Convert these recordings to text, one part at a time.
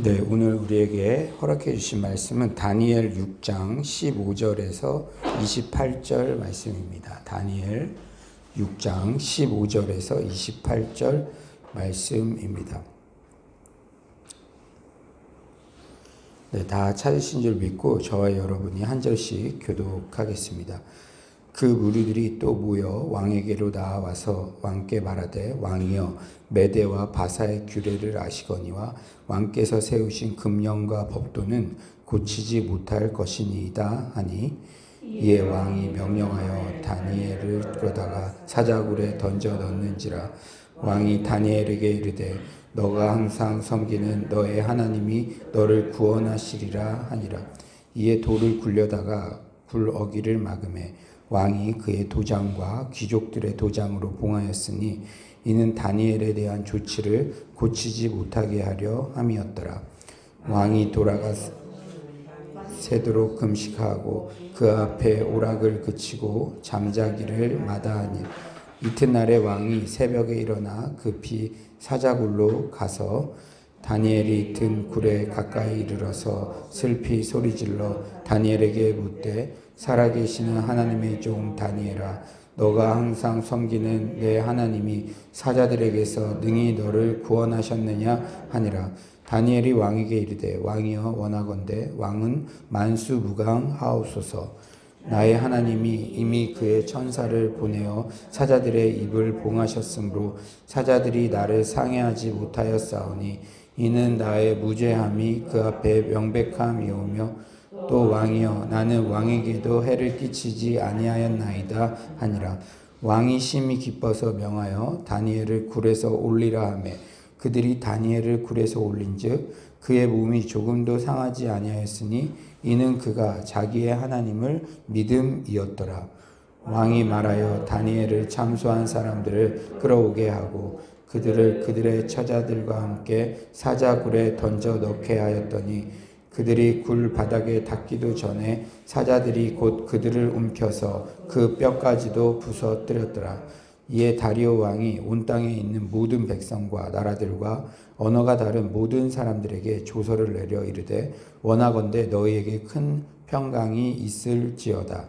네, 오늘 우리에게 허락해 주신 말씀은 다니엘 6장 15절에서 28절 말씀입니다. 다니엘 6장 15절에서 28절 말씀입니다. 네, 다 찾으신 줄 믿고 저와 여러분이 한 절씩 교독하겠습니다. 그 무리들이 또 모여 왕에게로 나와서 왕께 말하되 왕이여 메대와 바사의 규례를 아시거니와 왕께서 세우신 금령과 법도는 고치지 못할 것이니이다 하니 이에 왕이 명령하여 다니엘을 끌어다가 사자굴에 던져 넣는지라. 왕이 다니엘에게 이르되 너가 항상 섬기는 너의 하나님이 너를 구원하시리라 하니라. 이에 돌을 굴려다가 굴 어기를 막음에 왕이 그의 도장과 귀족들의 도장으로 봉하였으니 이는 다니엘에 대한 조치를 고치지 못하게 하려 함이었더라. 왕이 돌아가 새도록 금식하고 그 앞에 오락을 그치고 잠자기를 마다하니 이튿날에 왕이 새벽에 일어나 급히 사자굴로 가서 다니엘이 든 굴에 가까이 이르러서 슬피 소리질러 다니엘에게 묻되 살아계시는 하나님의 종 다니엘아 너가 항상 섬기는 내 하나님이 사자들에게서 능히 너를 구원하셨느냐 하니라. 다니엘이 왕에게 이르되 왕이여 원하건대 왕은 만수무강 하옵소서. 나의 하나님이 이미 그의 천사를 보내어 사자들의 입을 봉하셨으므로 사자들이 나를 상해하지 못하였사오니 이는 나의 무죄함이 그 앞에 명백함이오며 또 왕이여 나는 왕에게도 해를 끼치지 아니하였나이다 하니라. 왕이 심히 기뻐서 명하여 다니엘을 굴에서 올리라 하매. 그들이 다니엘을 굴에서 올린즉 그의 몸이 조금도 상하지 아니하였으니 이는 그가 자기의 하나님을 믿음이었더라. 왕이 말하여 다니엘을 참소한 사람들을 끌어오게 하고 그들을 그들의 처자들과 함께 사자굴에 던져 넣게 하였더니 그들이 굴 바닥에 닿기도 전에 사자들이 곧 그들을 움켜서 그 뼈까지도 부서뜨렸더라. 이에 다리오 왕이 온 땅에 있는 모든 백성과 나라들과 언어가 다른 모든 사람들에게 조서를 내려 이르되 원하건대 너희에게 큰 평강이 있을지어다.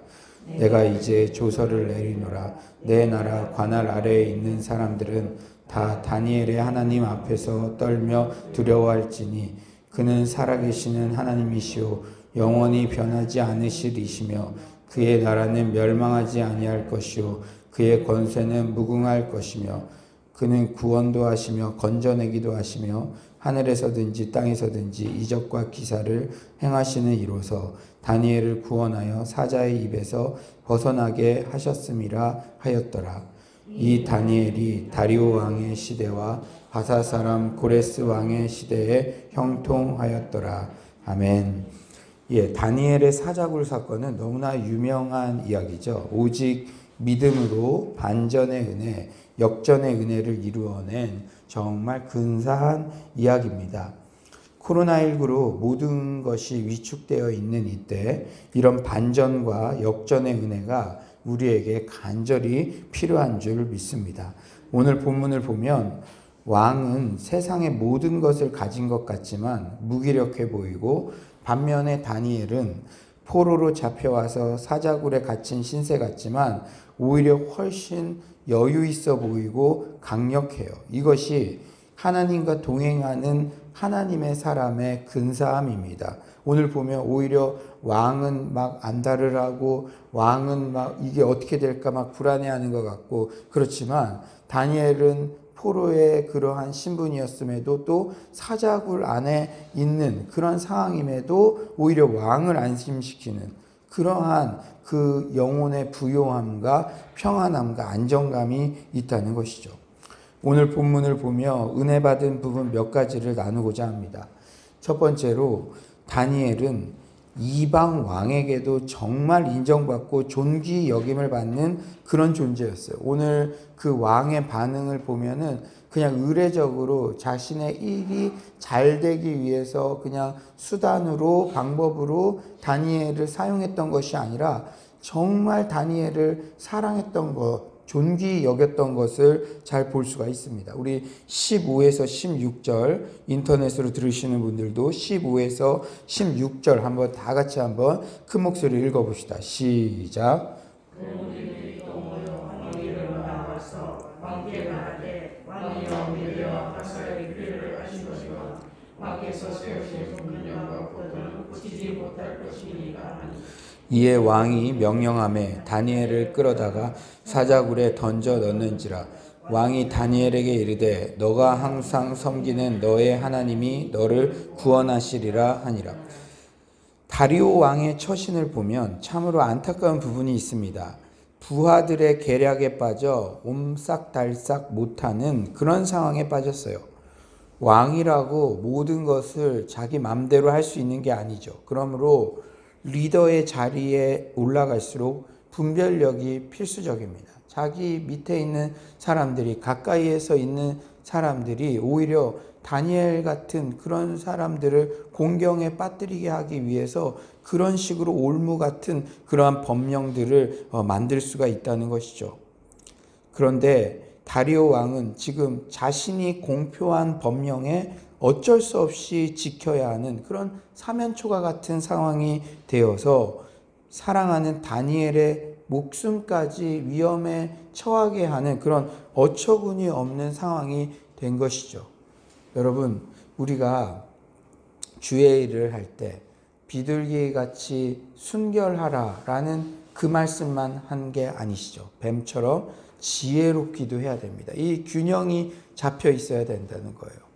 내가 이제 조서를 내리노라. 내 나라 관할 아래에 있는 사람들은 다 다니엘의 하나님 앞에서 떨며 두려워할지니 그는 살아계시는 하나님이시오 영원히 변하지 않으시리시며 그의 나라는 멸망하지 아니할 것이요 그의 권세는 무궁할 것이며 그는 구원도 하시며 건져내기도 하시며 하늘에서든지 땅에서든지 이적과 기사를 행하시는 이로서 다니엘을 구원하여 사자의 입에서 벗어나게 하셨음이라 하였더라. 이 다니엘이 다리오 왕의 시대와 바사 사람 고레스 왕의 시대에 형통하였더라. 아멘. 예, 다니엘의 사자굴 사건은 너무나 유명한 이야기죠. 오직 믿음으로 반전의 은혜, 역전의 은혜를 이루어낸 정말 근사한 이야기입니다. 코로나19로 모든 것이 위축되어 있는 이때 이런 반전과 역전의 은혜가 우리에게 간절히 필요한 줄 믿습니다. 오늘 본문을 보면 왕은 세상의 모든 것을 가진 것 같지만 무기력해 보이고 반면에 다니엘은 포로로 잡혀와서 사자굴에 갇힌 신세 같지만 오히려 훨씬 여유 있어 보이고 강력해요. 이것이 하나님과 동행하는 하나님의 사람의 근사함입니다. 오늘 보면 오히려 왕은 막 안달을 하고 왕은 막 이게 어떻게 될까 막 불안해하는 것 같고 그렇지만 다니엘은 포로의 그러한 신분이었음에도 또 사자굴 안에 있는 그런 상황임에도 오히려 왕을 안심시키는 그러한 그 영혼의 부요함과 평안함과 안정감이 있다는 것이죠. 오늘 본문을 보며 은혜 받은 부분 몇 가지를 나누고자 합니다. 첫 번째로 다니엘은 이방 왕에게도 정말 인정받고 존귀 여김을 받는 그런 존재였어요. 오늘 그 왕의 반응을 보면은 그냥 의례적으로 자신의 일이 잘 되기 위해서 그냥 수단으로 방법으로 다니엘을 사용했던 것이 아니라 정말 다니엘을 사랑했던 것 존귀 여겼던 것을 잘 볼 수가 있습니다. 우리 15에서 16절 인터넷으로 들으시는 분들도 15에서 16절 한번 다 같이 한번 큰 목소리로 읽어 봅시다. 시작. 이에 왕이 명령함에 다니엘을 끌어다가 사자굴에 던져 넣는지라 왕이 다니엘에게 이르되 너가 항상 섬기는 너의 하나님이 너를 구원하시리라 하니라 다리오 왕의 처신을 보면 참으로 안타까운 부분이 있습니다. 부하들의 계략에 빠져 옴싹달싹 못하는 그런 상황에 빠졌어요. 왕이라고 모든 것을 자기 맘대로 할 수 있는 게 아니죠. 그러므로 리더의 자리에 올라갈수록 분별력이 필수적입니다. 자기 밑에 있는 사람들이 가까이에서 있는 사람들이 오히려 다니엘 같은 그런 사람들을 공경에 빠뜨리게 하기 위해서 그런 식으로 올무 같은 그러한 법령들을 어, 만들 수가 있다는 것이죠. 그런데 다리오 왕은 지금 자신이 공표한 법령에 어쩔 수 없이 지켜야 하는 그런 사면초가 같은 상황이 되어서 사랑하는 다니엘의 목숨까지 위험에 처하게 하는 그런 어처구니 없는 상황이 된 것이죠. 여러분, 우리가 주의 일을 할 때 비둘기 같이 순결하라 라는 그 말씀만 한 게 아니시죠. 뱀처럼 지혜롭기도 해야 됩니다. 이 균형이 잡혀 있어야 된다는 거예요.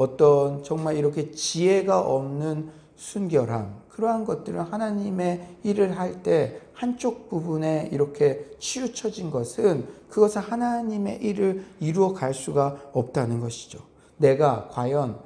어떤 정말 이렇게 지혜가 없는 순결함, 그러한 것들은 하나님의 일을 할 때 한쪽 부분에 이렇게 치우쳐진 것은 그것은 하나님의 일을 이루어 갈 수가 없다는 것이죠. 내가 과연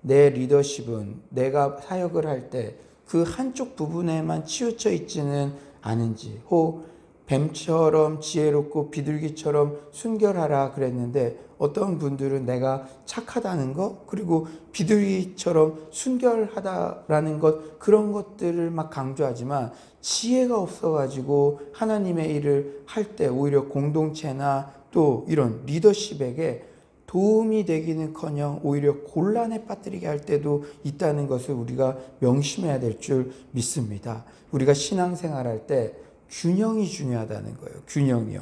내 리더십은 내가 사역을 할 때 그 한쪽 부분에만 치우쳐 있지는 않은지, 혹 뱀처럼 지혜롭고 비둘기처럼 순결하라 그랬는데 어떤 분들은 내가 착하다는 것 그리고 비둘기처럼 순결하다라는 것 그런 것들을 막 강조하지만 지혜가 없어가지고 하나님의 일을 할 때 오히려 공동체나 또 이런 리더십에게 도움이 되기는 커녕 오히려 곤란에 빠뜨리게 할 때도 있다는 것을 우리가 명심해야 될 줄 믿습니다. 우리가 신앙생활 할 때 균형이 중요하다는 거예요. 균형이요.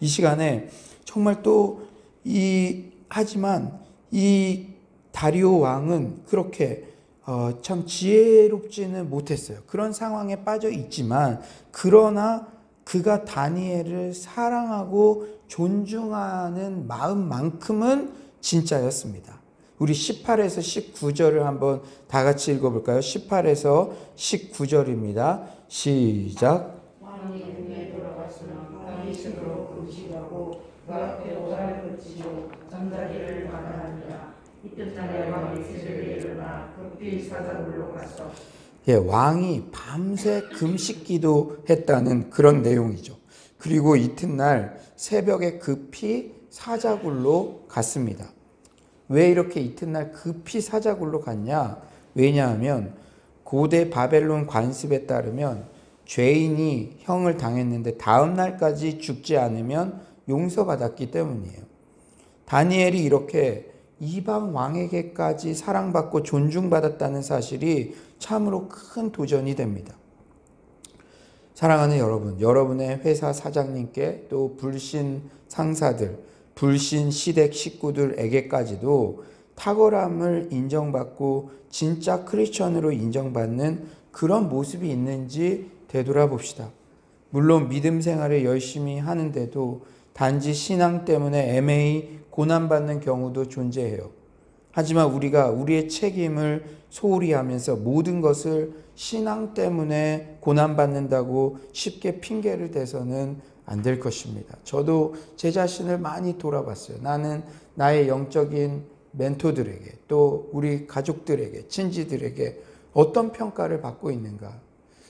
이 시간에 정말 또 이 하지만 이 다리오 왕은 그렇게 어, 참 지혜롭지는 못했어요. 그런 상황에 빠져 있지만 그러나 그가 다니엘을 사랑하고 존중하는 마음만큼은 진짜였습니다. 우리 18에서 19절을 한번 다 같이 읽어볼까요? 18에서 19절입니다. 시작. 그치고 잠자기를 마다하니라 이튿날에 왕이 새벽에 일어나 급히 사자굴로 갔어 예, 왕이 밤새 금식기도 했다는 그런 내용이죠. 그리고 이튿날 새벽에 급히 사자굴로 갔습니다. 왜 이렇게 이튿날 급히 사자굴로 갔냐? 왜냐하면 고대 바벨론 관습에 따르면 죄인이 형을 당했는데 다음 날까지 죽지 않으면 용서받았기 때문이에요. 다니엘이 이렇게 이방 왕에게까지 사랑받고 존중받았다는 사실이 참으로 큰 도전이 됩니다. 사랑하는 여러분, 여러분의 회사 사장님께 또 불신 상사들, 불신 시댁 식구들에게까지도 탁월함을 인정받고 진짜 크리스천으로 인정받는 그런 모습이 있는지 되돌아봅시다. 물론 믿음 생활을 열심히 하는데도 단지 신앙 때문에 애매히 고난받는 경우도 존재해요. 하지만 우리가 우리의 책임을 소홀히 하면서 모든 것을 신앙 때문에 고난받는다고 쉽게 핑계를 대서는 안 될 것입니다. 저도 제 자신을 많이 돌아봤어요. 나는 나의 영적인 멘토들에게 또 우리 가족들에게 친지들에게 어떤 평가를 받고 있는가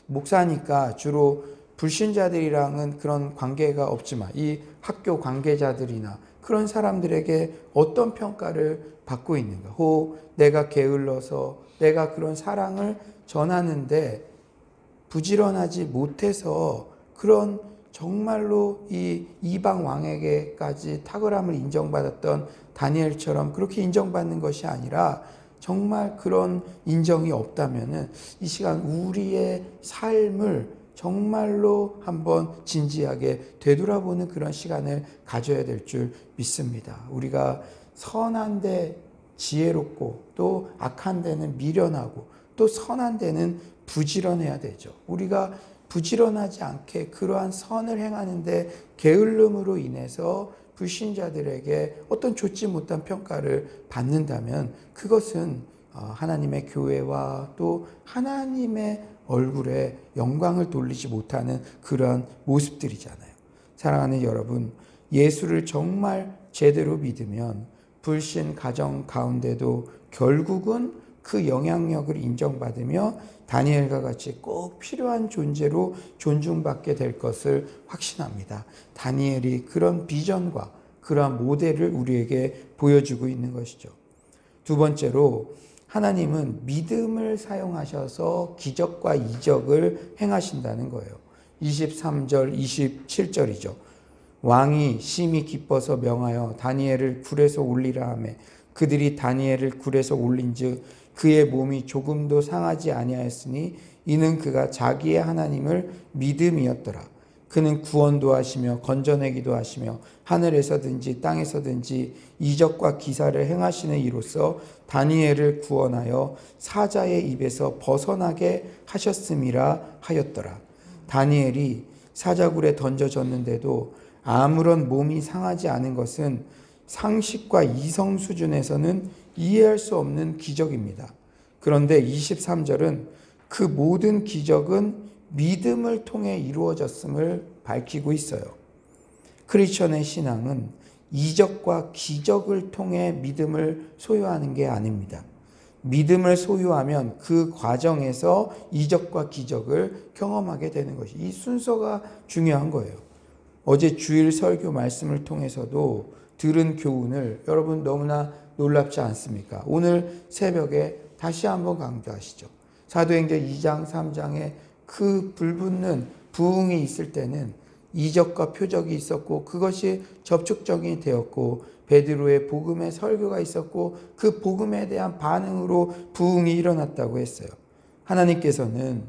목사니까 주로 불신자들이랑은 그런 관계가 없지만 이 학교 관계자들이나 그런 사람들에게 어떤 평가를 받고 있는가. 혹 내가 게을러서 내가 그런 사랑을 전하는데 부지런하지 못해서 그런 정말로 이 이방 왕에게까지 탁월함을 인정받았던 다니엘처럼 그렇게 인정받는 것이 아니라 정말 그런 인정이 없다면은 이 시간 우리의 삶을 정말로 한번 진지하게 되돌아보는 그런 시간을 가져야 될 줄 믿습니다. 우리가 선한 데 지혜롭고 또 악한 데는 미련하고 또 선한 데는 부지런해야 되죠. 우리가 부지런하지 않게 그러한 선을 행하는데 게을름으로 인해서 불신자들에게 어떤 좋지 못한 평가를 받는다면 그것은 어, 하나님의 교회와 또 하나님의 얼굴에 영광을 돌리지 못하는 그러한 모습들이잖아요. 사랑하는 여러분, 예수를 정말 제대로 믿으면 불신 가정 가운데도 결국은 그 영향력을 인정받으며 다니엘과 같이 꼭 필요한 존재로 존중받게 될 것을 확신합니다. 다니엘이 그런 비전과 그러한 모델을 우리에게 보여주고 있는 것이죠. 두 번째로 하나님은 믿음을 사용하셔서 기적과 이적을 행하신다는 거예요. 23절, 27절이죠. 왕이 심히 기뻐서 명하여 다니엘을 굴에서 올리라 하매 그들이 다니엘을 굴에서 올린즉 그의 몸이 조금도 상하지 아니하였으니 이는 그가 자기의 하나님을 믿음이었더라. 그는 구원도 하시며 건져내기도 하시며 하늘에서든지 땅에서든지 이적과 기사를 행하시는 이로써 다니엘을 구원하여 사자의 입에서 벗어나게 하셨음이라 하였더라. 다니엘이 사자굴에 던져졌는데도 아무런 몸이 상하지 않은 것은 상식과 이성 수준에서는 이해할 수 없는 기적입니다. 그런데 23절은 그 모든 기적은 믿음을 통해 이루어졌음을 밝히고 있어요. 크리스천의 신앙은 이적과 기적을 통해 믿음을 소유하는 게 아닙니다. 믿음을 소유하면 그 과정에서 이적과 기적을 경험하게 되는 것이 이 순서가 중요한 거예요. 어제 주일 설교 말씀을 통해서도 들은 교훈을 여러분 너무나 놀랍지 않습니까? 오늘 새벽에 다시 한번 강조하시죠. 사도행전 2장, 3장에 그 불붙는 부흥이 있을 때는 이적과 표적이 있었고 그것이 접촉적이 되었고 베드로의 복음의 설교가 있었고 그 복음에 대한 반응으로 부흥이 일어났다고 했어요. 하나님께서는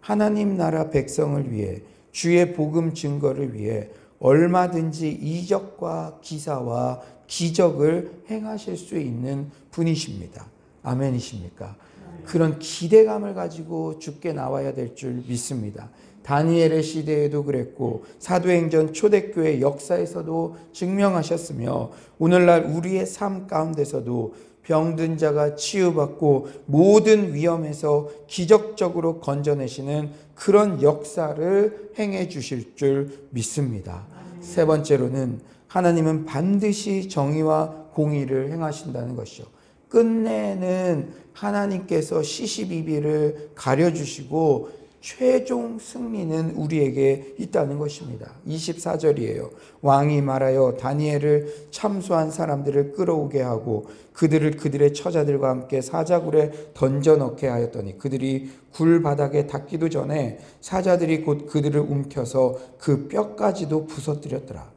하나님 나라 백성을 위해 주의 복음 증거를 위해 얼마든지 이적과 기사와 기적을 행하실 수 있는 분이십니다. 아멘이십니까? 그런 기대감을 가지고 죽게 나와야 될 줄 믿습니다. 다니엘의 시대에도 그랬고 사도행전 초대교회 역사에서도 증명하셨으며 오늘날 우리의 삶 가운데서도 병든 자가 치유받고 모든 위험에서 기적적으로 건져내시는 그런 역사를 행해 주실 줄 믿습니다. 세 번째로는 하나님은 반드시 정의와 공의를 행하신다는 것이죠. 끝내는 하나님께서 시시비비를 가려주시고 최종 승리는 우리에게 있다는 것입니다. 24절이에요. 왕이 말하여 다니엘을 참수한 사람들을 끌어오게 하고 그들을 그들의 처자들과 함께 사자굴에 던져 넣게 하였더니 그들이 굴 바닥에 닿기도 전에 사자들이 곧 그들을 움켜서 그 뼈까지도 부서뜨렸더라.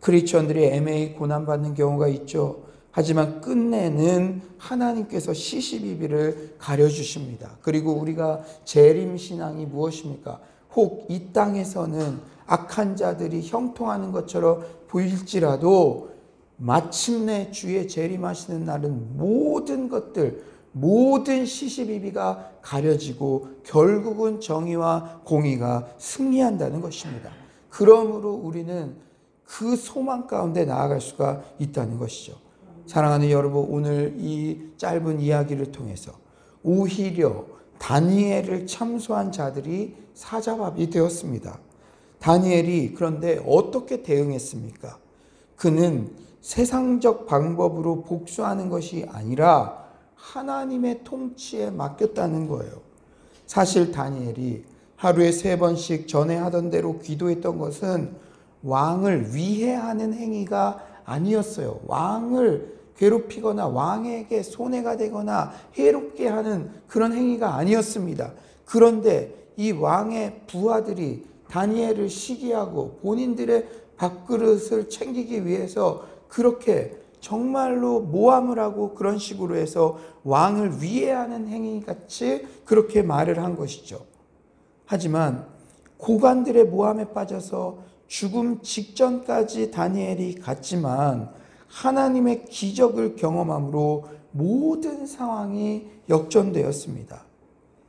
크리스천들이 애매히 고난받는 경우가 있죠. 하지만 끝내는 하나님께서 시시비비를 가려주십니다. 그리고 우리가 재림 신앙이 무엇입니까? 혹 이 땅에서는 악한 자들이 형통하는 것처럼 보일지라도 마침내 주의 재림하시는 날은 모든 것들, 모든 시시비비가 가려지고 결국은 정의와 공의가 승리한다는 것입니다. 그러므로 우리는 그 소망 가운데 나아갈 수가 있다는 것이죠. 사랑하는 여러분, 오늘 이 짧은 이야기를 통해서 오히려 다니엘을 참소한 자들이 사자밥이 되었습니다. 다니엘이 그런데 어떻게 대응했습니까? 그는 세상적 방법으로 복수하는 것이 아니라 하나님의 통치에 맡겼다는 거예요. 사실 다니엘이 하루에 세 번씩 전에 하던 대로 기도했던 것은 왕을 위해하는 행위가 아니었어요. 왕을 괴롭히거나 왕에게 손해가 되거나 해롭게 하는 그런 행위가 아니었습니다. 그런데 이 왕의 부하들이 다니엘을 시기하고 본인들의 밥그릇을 챙기기 위해서 그렇게 정말로 모함을 하고 그런 식으로 해서 왕을 위해하는 행위 같이 그렇게 말을 한 것이죠. 하지만 고관들의 모함에 빠져서 죽음 직전까지 다니엘이 갔지만 하나님의 기적을 경험함으로 모든 상황이 역전되었습니다.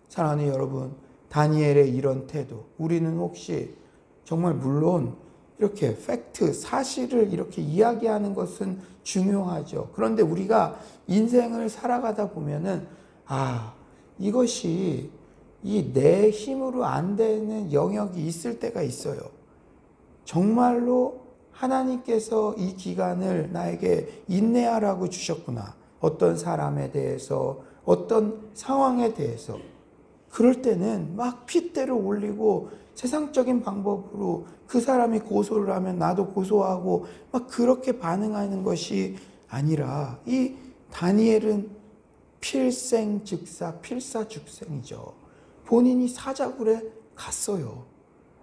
사랑하는 여러분, 다니엘의 이런 태도, 우리는 혹시 정말 물론 이렇게 팩트, 사실을 이렇게 이야기하는 것은 중요하죠. 그런데 우리가 인생을 살아가다 보면은, 아, 이것이 이 내 힘으로 안 되는 영역이 있을 때가 있어요. 정말로 하나님께서 이 기간을 나에게 인내하라고 주셨구나. 어떤 사람에 대해서, 어떤 상황에 대해서. 그럴 때는 막 핏대를 올리고 세상적인 방법으로 그 사람이 고소를 하면 나도 고소하고 막 그렇게 반응하는 것이 아니라 이 다니엘은 필생 즉사, 필사 즉생이죠. 본인이 사자굴에 갔어요.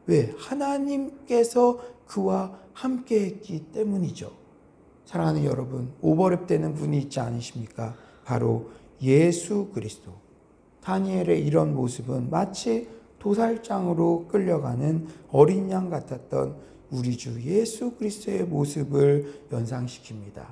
왜? 하나님께서 그와 함께 했기 때문이죠. 사랑하는 여러분, 오버랩 되는 분이 있지 않으십니까? 바로 예수 그리스도. 다니엘의 이런 모습은 마치 도살장으로 끌려가는 어린 양 같았던 우리 주 예수 그리스도의 모습을 연상시킵니다.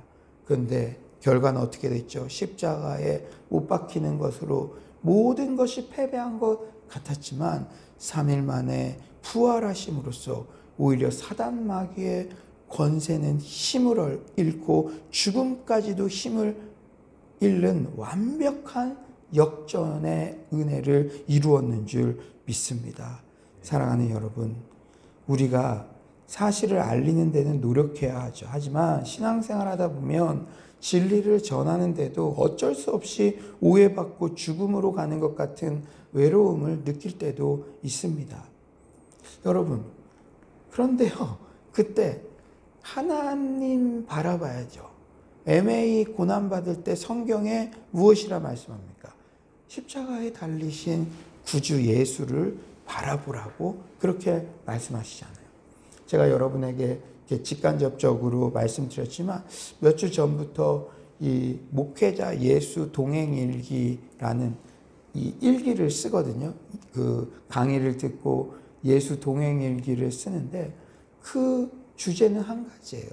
그런데 결과는 어떻게 됐죠? 십자가에 못 박히는 것으로 모든 것이 패배한 것 같았지만 3일 만에 부활하심으로써 오히려 사단 마귀의 권세는 힘을 잃고 죽음까지도 힘을 잃는 완벽한 역전의 은혜를 이루었는 줄 믿습니다. 사랑하는 여러분, 우리가 사실을 알리는 데는 노력해야 하죠. 하지만 신앙생활 하다 보면 진리를 전하는데도 어쩔 수 없이 오해받고 죽음으로 가는 것 같은 외로움을 느낄 때도 있습니다. 여러분, 그런데요, 그때 하나님 바라봐야죠. MA 고난받을 때 성경에 무엇이라 말씀합니까? 십자가에 달리신 구주 예수를 바라보라고 그렇게 말씀하시잖아요. 제가 여러분에게 직간접적으로 말씀드렸지만 몇 주 전부터 이 목회자 예수 동행일기라는 이 일기를 쓰거든요. 그 강의를 듣고 예수 동행일기를 쓰는데 그 주제는 한 가지예요.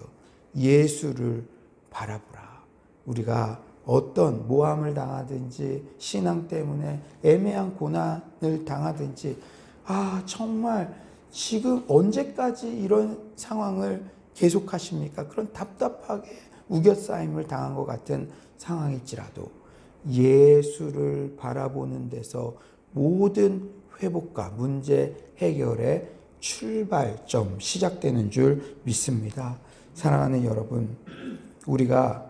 예수를 바라보라. 우리가 어떤 모함을 당하든지 신앙 때문에 애매한 고난을 당하든지 아 정말 지금 언제까지 이런 상황을 계속하십니까? 그런 답답하게 우겨싸임을 당한 것 같은 상황일지라도 예수를 바라보는 데서 모든 회복과 문제 해결의 출발점 시작되는 줄 믿습니다. 사랑하는 여러분, 우리가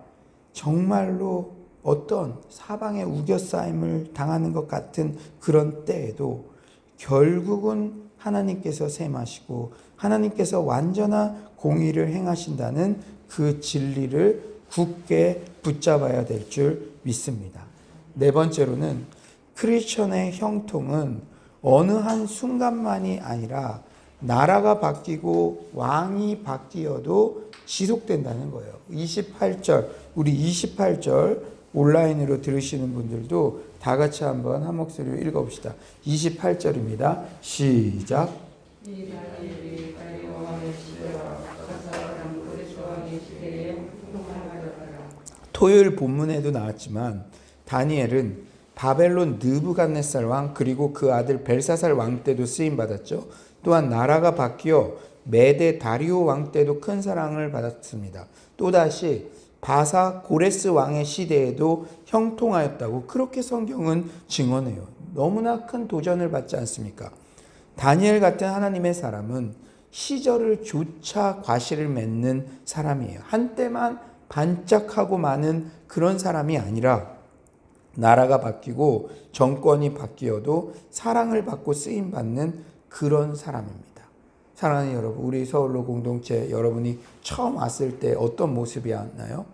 정말로 어떤 사방의 우겨싸임을 당하는 것 같은 그런 때에도 결국은 하나님께서 셈하시고 하나님께서 완전한 공의를 행하신다는 그 진리를 굳게 붙잡아야 될 줄 믿습니다. 네 번째로는 크리스천의 형통은 어느 한 순간만이 아니라 나라가 바뀌고 왕이 바뀌어도 지속된다는 거예요. 28절, 우리 28절 온라인으로 들으시는 분들도 다 같이 한번 한 목소리로 읽어봅시다. 28절입니다. 시작. 토요일 본문에도 나왔지만 다니엘은 바벨론 느부갓네살 왕 그리고 그 아들 벨사살 왕 때도 쓰임 받았죠. 또한 나라가 바뀌어 메데 다리오 왕 때도 큰 사랑을 받았습니다. 또다시 바사 고레스 왕의 시대에도 형통하였다고 그렇게 성경은 증언해요. 너무나 큰 도전을 받지 않습니까? 다니엘 같은 하나님의 사람은 시절을 조차 과실을 맺는 사람이에요. 한때만 반짝하고 많은 그런 사람이 아니라 나라가 바뀌고 정권이 바뀌어도 사랑을 받고 쓰임 받는 그런 사람입니다. 사랑하는 여러분, 우리 서울로 공동체 여러분이 처음 왔을 때 어떤 모습이었나요?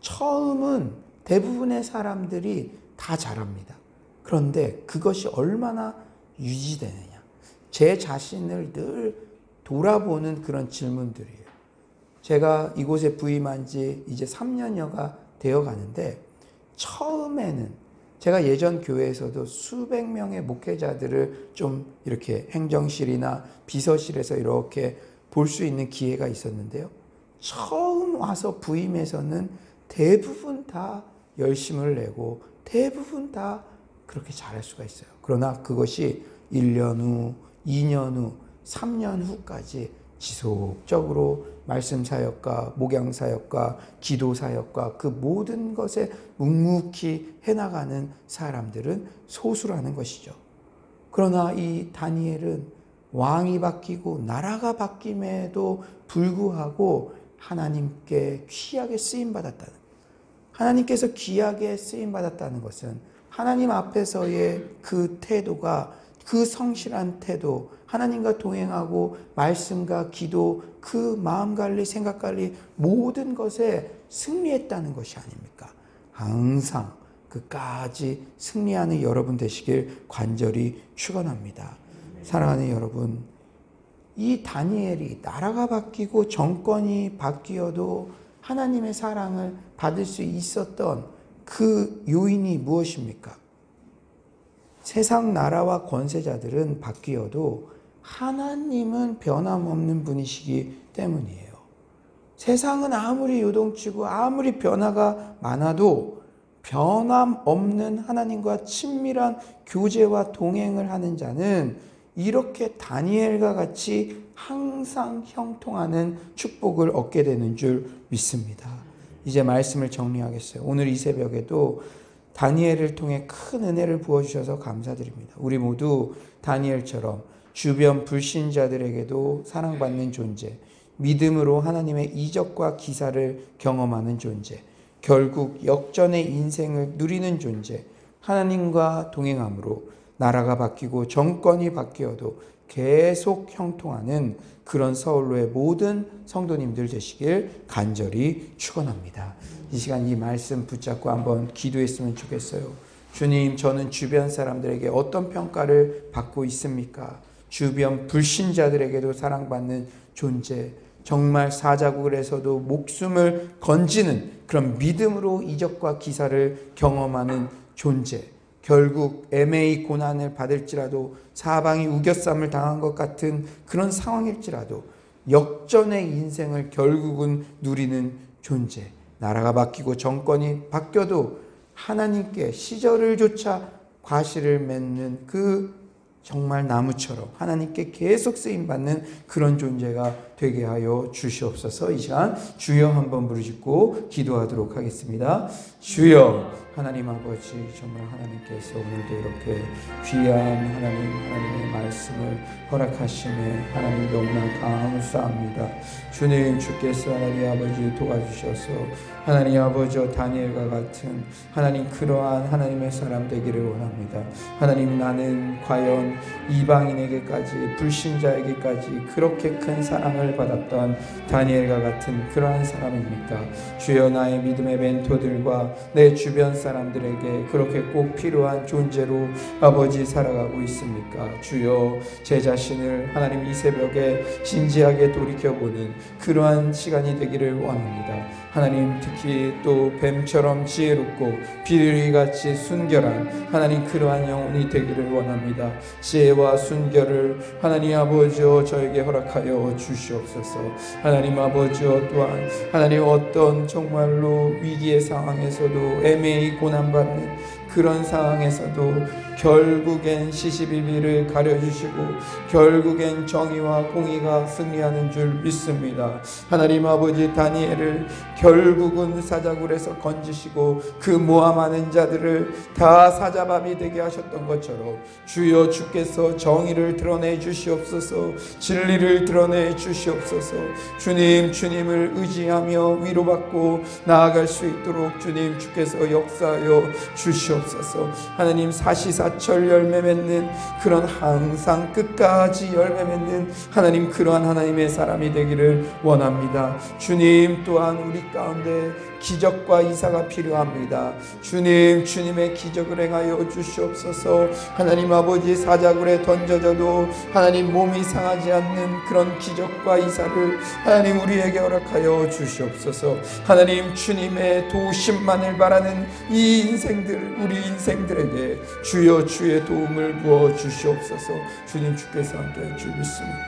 처음은 대부분의 사람들이 다 잘합니다. 그런데 그것이 얼마나 유지되느냐. 제 자신을 늘 돌아보는 그런 질문들이에요. 제가 이곳에 부임한 지 이제 3년여가 되어 가는데 처음에는 제가 예전 교회에서도 수백 명의 목회자들을 좀 이렇게 행정실이나 비서실에서 이렇게 볼 수 있는 기회가 있었는데요. 처음 와서 부임해서는 대부분 다 열심을 내고 대부분 다 그렇게 잘할 수가 있어요. 그러나 그것이 1년 후, 2년 후, 3년 후까지 지속적으로 말씀 사역과 목양 사역과 기도 사역과 그 모든 것에 묵묵히 해나가는 사람들은 소수라는 것이죠. 그러나 이 다니엘은 왕이 바뀌고 나라가 바뀜에도 불구하고 하나님께 귀하게 쓰임 받았다는 하나님께서 귀하게 쓰임 받았다는 것은 하나님 앞에서의 그 태도가 그 성실한 태도, 하나님과 동행하고 말씀과 기도, 그 마음 관리, 생각 관리 모든 것에 승리했다는 것이 아닙니까? 항상 그까지 승리하는 여러분 되시길 관절히 축원합니다. 사랑하는 여러분, 이 다니엘이 나라가 바뀌고 정권이 바뀌어도 하나님의 사랑을 받을 수 있었던 그 요인이 무엇입니까? 세상 나라와 권세자들은 바뀌어도 하나님은 변함없는 분이시기 때문이에요. 세상은 아무리 요동치고 아무리 변화가 많아도 변함없는 하나님과 친밀한 교제와 동행을 하는 자는 이렇게 다니엘과 같이 항상 형통하는 축복을 얻게 되는 줄 믿습니다. 이제 말씀을 정리하겠어요. 오늘 이 새벽에도 다니엘을 통해 큰 은혜를 부어주셔서 감사드립니다. 우리 모두 다니엘처럼 주변 불신자들에게도 사랑받는 존재, 믿음으로 하나님의 이적과 기사를 경험하는 존재, 결국 역전의 인생을 누리는 존재, 하나님과 동행함으로 나라가 바뀌고 정권이 바뀌어도 계속 형통하는 그런 서울로의 모든 성도님들 되시길 간절히 축원합니다. 이 시간 이 말씀 붙잡고 한번 기도했으면 좋겠어요. 주님, 저는 주변 사람들에게 어떤 평가를 받고 있습니까? 주변 불신자들에게도 사랑받는 존재, 정말 사자국에서도 목숨을 건지는 그런 믿음으로 이적과 기사를 경험하는 존재. 결국 애매히 고난을 받을지라도 사방이 우겨쌈을 당한 것 같은 그런 상황일지라도 역전의 인생을 결국은 누리는 존재. 나라가 바뀌고 정권이 바뀌어도 하나님께 시절을 조차 과실을 맺는 그 정말 나무처럼 하나님께 계속 쓰임 받는 그런 존재가 되게 하여 주시옵소서. 이 시간 주여 한번 부르짖고 기도하도록 하겠습니다. 주여 하나님 아버지 정말 하나님께서 오늘도 이렇게 귀한 하나님 하나님의 말씀을 허락하심에 하나님 너무나 감사합니다. 주님 주께서 하나님 아버지 도와주셔서 하나님 아버지 다니엘과 같은 하나님 그러한 하나님의 사람 되기를 원합니다. 하나님 나는 과연 이방인에게까지 불신자에게까지 그렇게 큰 사랑을 받았던 다니엘과 같은 그러한 사람입니까? 주여 나의 믿음의 멘토들과 내 주변 사람들에게 그렇게 꼭 필요한 존재로 아버지 살아가고 있습니까? 주여 제 자신을 하나님 이 새벽에 진지하게 돌이켜보는 그러한 시간이 되기를 원합니다. 하나님 특히 또 뱀처럼 지혜롭고 비둘기같이 순결한 하나님 그러한 영혼이 되기를 원합니다. 지혜와 순결을 하나님 아버지여 저에게 허락하여 주시옵소서. 하나님 아버지여 또한 하나님 어떤 정말로 위기의 상황에서도 애매히 고난받는 그런 상황에서도 결국엔 시시비비를 가려주시고 결국엔 정의와 공의가 승리하는 줄 믿습니다. 하나님 아버지 다니엘을 결국은 사자굴에서 건지시고 그 모함하는 자들을 다 사자밥이 되게 하셨던 것처럼 주여 주께서 정의를 드러내 주시옵소서 진리를 드러내 주시옵소서 주님 주님을 의지하며 위로받고 나아갈 수 있도록 주님 주께서 역사하여 주시옵소서 하나님 사시사 사철 열매 맺는 그런 항상 끝까지 열매 맺는 하나님 그러한 하나님의 사람이 되기를 원합니다. 주님 또한 우리 가운데 기적과 이사가 필요합니다. 주님, 주님의 기적을 행하여 주시옵소서. 하나님 아버지 사자굴에 던져져도 하나님 몸이 상하지 않는 그런 기적과 이사를 하나님 우리에게 허락하여 주시옵소서. 하나님 주님의 도우심만을 바라는 이 인생들, 우리 인생들에게 주여 주의 도움을 부어 주시옵소서. 주님 주께서 함께 주 믿습니다.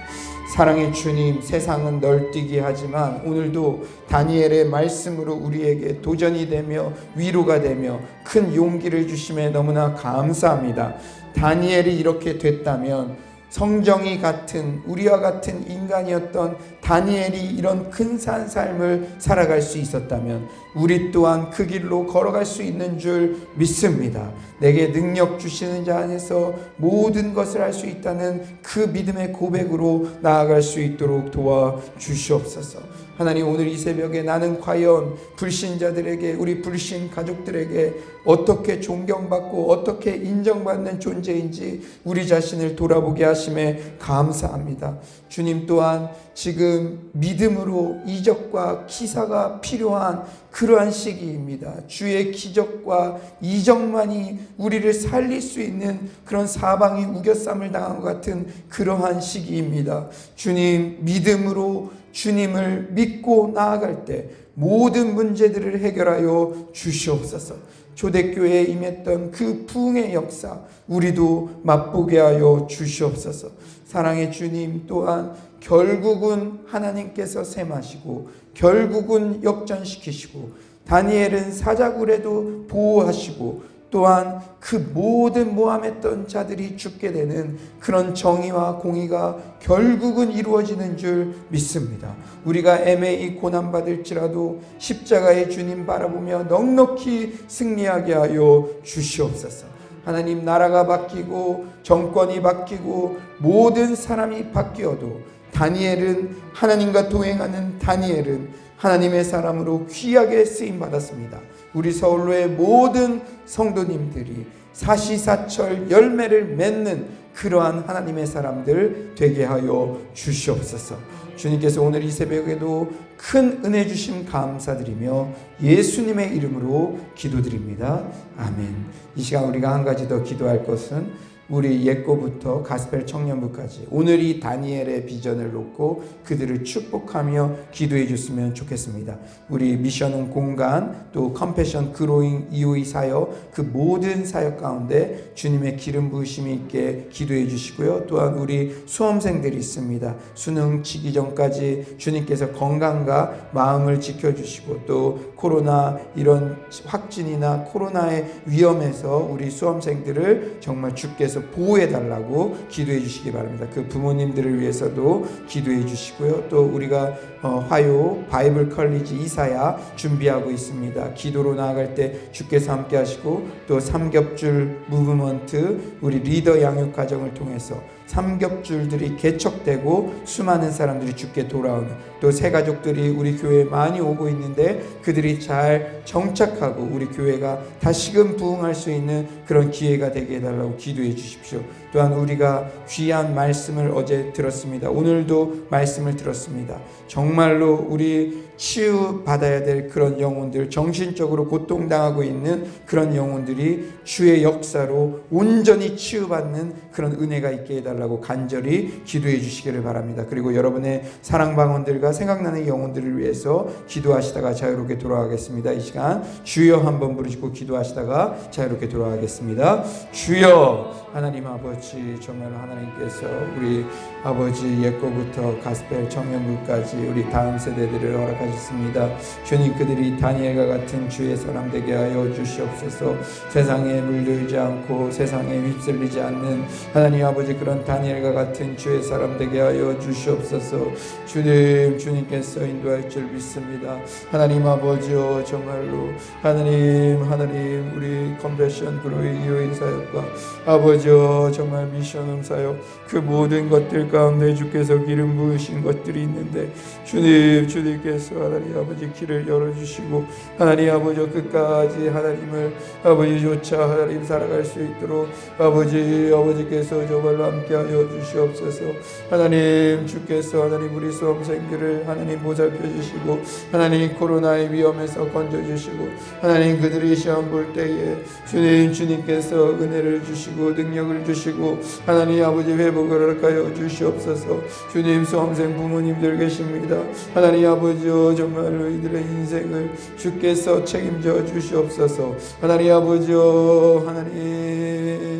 사랑의 주님, 세상은 널뛰기 하지만 오늘도 다니엘의 말씀으로 우리에게 도전이 되며 위로가 되며 큰 용기를 주심에 너무나 감사합니다. 다니엘이 이렇게 됐다면 성정이 같은 우리와 같은 인간이었던 다니엘이 이런 근사한 삶을 살아갈 수 있었다면 우리 또한 그 길로 걸어갈 수 있는 줄 믿습니다. 내게 능력 주시는 자 안에서 모든 것을 할 수 있다는 그 믿음의 고백으로 나아갈 수 있도록 도와 주시옵소서. 하나님 오늘 이 새벽에 나는 과연 불신자들에게 우리 불신 가족들에게 어떻게 존경받고 어떻게 인정받는 존재인지 우리 자신을 돌아보게 하심에 감사합니다. 주님 또한 지금 믿음으로 이적과 기사가 필요한 그러한 시기입니다. 주의 기적과 이적만이 우리를 살릴 수 있는 그런 사방이 우겨쌈을 당한 것 같은 그러한 시기입니다. 주님 믿음으로 주님을 믿고 나아갈 때 모든 문제들을 해결하여 주시옵소서. 초대교회에 임했던 그 부흥의 역사 우리도 맛보게 하여 주시옵소서. 사랑의 주님 또한 결국은 하나님께서 셈하시고 결국은 역전시키시고 다니엘은 사자굴에도 보호하시고 또한 그 모든 모함했던 자들이 죽게 되는 그런 정의와 공의가 결국은 이루어지는 줄 믿습니다. 우리가 애매히 고난받을지라도 십자가의 주님 바라보며 넉넉히 승리하게 하여 주시옵소서. 하나님 나라가 바뀌고 정권이 바뀌고 모든 사람이 바뀌어도 다니엘은 하나님과 동행하는 다니엘은 하나님의 사람으로 귀하게 쓰임 받았습니다. 우리 서울로의 모든 성도님들이 사시사철 열매를 맺는 그러한 하나님의 사람들 되게 하여 주시옵소서. 주님께서 오늘 이 새벽에도 큰 은혜 주심 감사드리며 예수님의 이름으로 기도드립니다. 아멘. 이 시간 우리가 한 가지 더 기도할 것은 우리 옛거부터 가스펠 청년부까지 오늘 이 다니엘의 비전을 놓고 그들을 축복하며 기도해 줬으면 좋겠습니다. 우리 미션은 공간 또 컴패션 그로잉 이오이 사역 그 모든 사역 가운데 주님의 기름 부으심이 있게 기도해 주시고요. 또한 우리 수험생들이 있습니다. 수능 치기 전까지 주님께서 건강과 마음을 지켜 주시고 또 코로나 이런 확진이나 코로나의 위험에서 우리 수험생들을 정말 주께서 보호해 달라고 기도해 주시기 바랍니다. 그 부모님들을 위해서도 기도해 주시고요. 또 우리가 어, 화요 Bible College 이사야 준비하고 있습니다. 기도로 나아갈 때 주께서 함께 하시고 또 삼겹줄 movement 우리 리더 양육 과정을 통해서 삼겹줄들이 개척되고 수많은 사람들이 주께 돌아오는 또 새 가족들이 우리 교회에 많이 오고 있는데 그들이 잘 정착하고 우리 교회가 다시금 부흥할 수 있는 그런 기회가 되게 해달라고 기도해 주십시오. 또한 우리가 귀한 말씀을 어제 들었습니다. 오늘도 말씀을 들었습니다. 정 말로 우리 치유 받아야 될 그런 영혼들, 정신적으로 고통당하고 있는 그런 영혼들이 주의 역사로 온전히 치유받는 그런 은혜가 있게 해달라고 간절히 기도해 주시기를 바랍니다. 그리고 여러분의 사랑방언들과 생각나는 영혼들을 위해서 기도하시다가 자유롭게 돌아가겠습니다. 이 시간 주여 한번 부르시고 기도하시다가 자유롭게 돌아가겠습니다. 주여 하나님 아버지 정말 하나님께서 우리 아버지 옛거부터 가스펠 청년부까지 우리 다음 세대들을 허락하 셨습니다. 주님 그들이 다니엘과 같은 주의 사람 되게 하여 주시옵소서. 세상에 물들지 않고 세상에 휩쓸리지 않는 하나님 아버지 그런 다니엘과 같은 주의 사람 되게 하여 주시옵소서. 주님 주님께서 인도할 줄 믿습니다. 하나님 아버지요 정말로 하나님 하나님 우리 컨베션 그로의 이호인 사역과 아버지요 정말 미션 사역 그 모든 것들 가운데 주께서 기름 부으신 것들이 있는데 주님 주님께서 하나님 아버지 길을 열어주시고 하나님 아버지 끝까지 하나님을 아버지 조차 하나님 살아갈 수 있도록 아버지 아버지께서 저발로 함께하여 주시옵소서. 하나님 주께서 하나님 우리 수험생들을 하나님 보살펴 주시고 하나님 코로나의 위험에서 건져 주시고 하나님 그들이 시험 볼 때에 주님 주님께서 은혜를 주시고 능력을 주시고 하나님 아버지 회복을 하여 주시옵소서. 주님 수험생 부모님들 계십니다. 하나님 아버지여 정말로 이들의 인생을 주께서 책임져 주시옵소서. 하나님 아버지여 하나님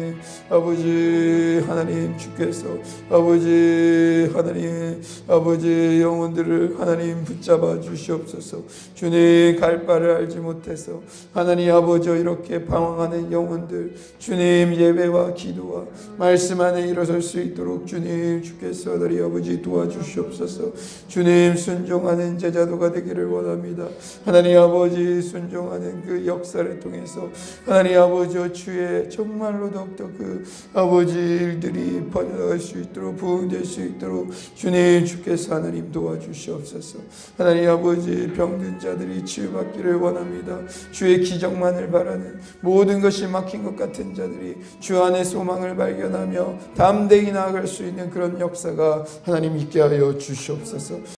아버지 하나님 주께서 아버지 하나님 아버지 영혼들을 하나님 붙잡아 주시옵소서. 주님 갈 바를 알지 못해서 하나님 아버지 이렇게 방황하는 영혼들 주님 예배와 기도와 말씀 안에 일어설 수 있도록 주님 주께서 하나님 아버지 도와주시옵소서. 주님 순종하는 제자도가 되기를 원합니다. 하나님 아버지 순종하는 그 역사를 통해서 하나님 아버지 주의 정말로 더욱더 그 아버지 일들이 번져나갈 수 있도록 부흥될 수 있도록 주님 주께서 하나님 도와주시옵소서. 하나님 아버지 병든 자들이 치유받기를 원합니다. 주의 기적만을 바라는 모든 것이 막힌 것 같은 자들이 주 안에 소망을 발견하며 담대히 나아갈 수 있는 그런 역사가 하나님 있게 하여 주시옵소서